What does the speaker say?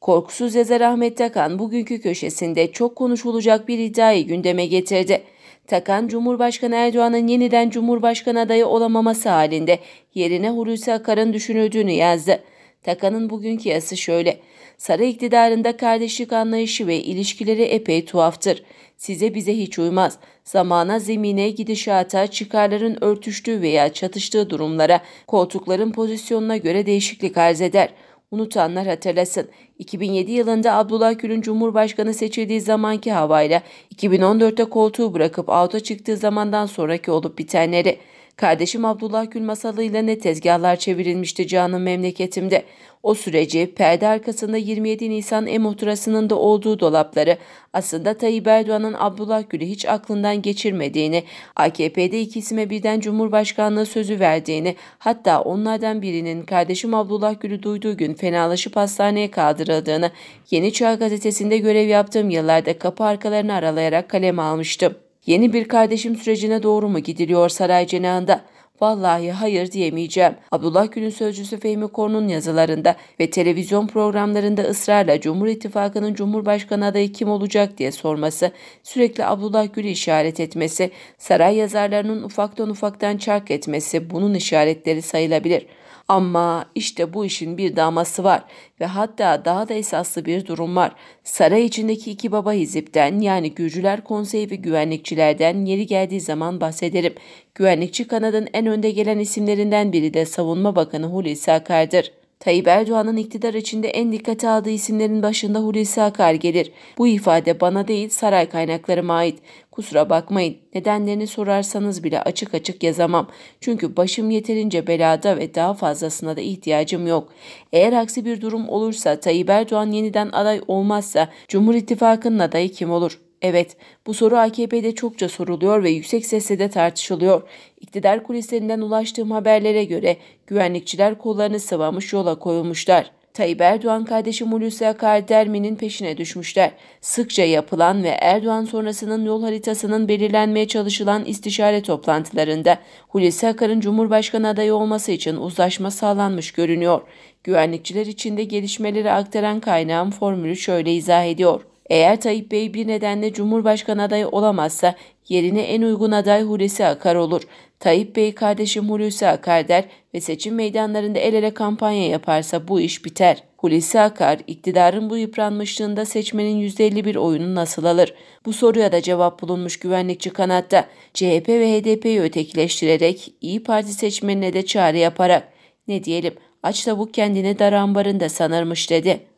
Korkusuz yazar Ahmet Takan bugünkü köşesinde çok konuşulacak bir iddiayı gündeme getirdi. Takan, Cumhurbaşkanı Erdoğan'ın yeniden Cumhurbaşkanı adayı olamaması halinde yerine Hulusi Akar'ın düşünüldüğünü yazdı. Takan'ın bugünkü yazısı şöyle. Saray iktidarında kardeşlik anlayışı ve ilişkileri epey tuhaftır. Size bize hiç uymaz. Zamana, zemine, gidişata, çıkarların örtüştüğü veya çatıştığı durumlara, koltukların pozisyonuna göre değişiklik arz eder.'' Unutanlar hatırlasın. 2007 yılında Abdullah Gül'ün Cumhurbaşkanı seçildiği zamanki havayla 2014'te koltuğu bırakıp avta çıktığı zamandan sonraki olup bitenleri. Kardeşim Abdullah Gül masalıyla ne tezgahlar çevrilmişti canım memleketimde. O süreci perde arkasında 27 Nisan emoturasının da olduğu dolapları aslında Tayyip Erdoğan'ın Abdullah Gül'ü hiç aklından geçirmediğini, AKP'de ikisime birden Cumhurbaşkanlığı sözü verdiğini, hatta onlardan birinin kardeşim Abdullah Gül'ü duyduğu gün fenalaşıp hastaneye kaldırıldığını, Yeni Çağ gazetesinde görev yaptığım yıllarda kapı arkalarını aralayarak kalem almıştım. Yeni bir kardeşim sürecine doğru mu gidiliyor saray cenahında? Vallahi hayır diyemeyeceğim. Abdullah Gül'ün sözcüsü Fehmi Korun'un yazılarında ve televizyon programlarında ısrarla Cumhur İttifakı'nın Cumhurbaşkanı adayı kim olacak diye sorması, sürekli Abdullah Gül'ü işaret etmesi, saray yazarlarının ufaktan ufaktan çark etmesi bunun işaretleri sayılabilir.'' Ama işte bu işin bir daması var ve hatta daha da esaslı bir durum var. Saray içindeki iki baba hizipten yani Gürcüler Konseyi ve güvenlikçilerden yeri geldiği zaman bahsederim. Güvenlikçi kanadın en önde gelen isimlerinden biri de Savunma Bakanı Hulusi Akar'dır. Tayyip Erdoğan'ın iktidar içinde en dikkate aldığı isimlerin başında Hulusi Akar gelir. Bu ifade bana değil saray kaynaklarıma ait. Kusura bakmayın nedenlerini sorarsanız bile açık açık yazamam. Çünkü başım yeterince belada ve daha fazlasına da ihtiyacım yok. Eğer aksi bir durum olursa Tayyip Erdoğan yeniden aday olmazsa Cumhur İttifakı'nın adayı kim olur? Evet, bu soru AKP'de çokça soruluyor ve yüksek sesle de tartışılıyor. İktidar kulislerinden ulaştığım haberlere göre güvenlikçiler kollarını sıvamış yola koyulmuşlar. Tayyip Erdoğan kardeşi Hulusi Akar Dermi'nin peşine düşmüşler. Sıkça yapılan ve Erdoğan sonrasının yol haritasının belirlenmeye çalışılan istişare toplantılarında Hulusi Akar'ın Cumhurbaşkanı adayı olması için uzlaşma sağlanmış görünüyor. Güvenlikçiler içinde gelişmeleri aktaran kaynağım formülü şöyle izah ediyor. Eğer Tayyip Bey bir nedenle Cumhurbaşkanı adayı olamazsa yerine en uygun aday Hulusi Akar olur. Tayyip Bey kardeşim Hulusi Akar der ve seçim meydanlarında el ele kampanya yaparsa bu iş biter. Hulusi Akar, iktidarın bu yıpranmışlığında seçmenin %51 oyunu nasıl alır? Bu soruya da cevap bulunmuş güvenlikçi kanatta. CHP ve HDP'yi ötekileştirerek İyi Parti seçmenine de çağrı yaparak ne diyelim aç tavuk kendini dar ambarında sanırmış dedi.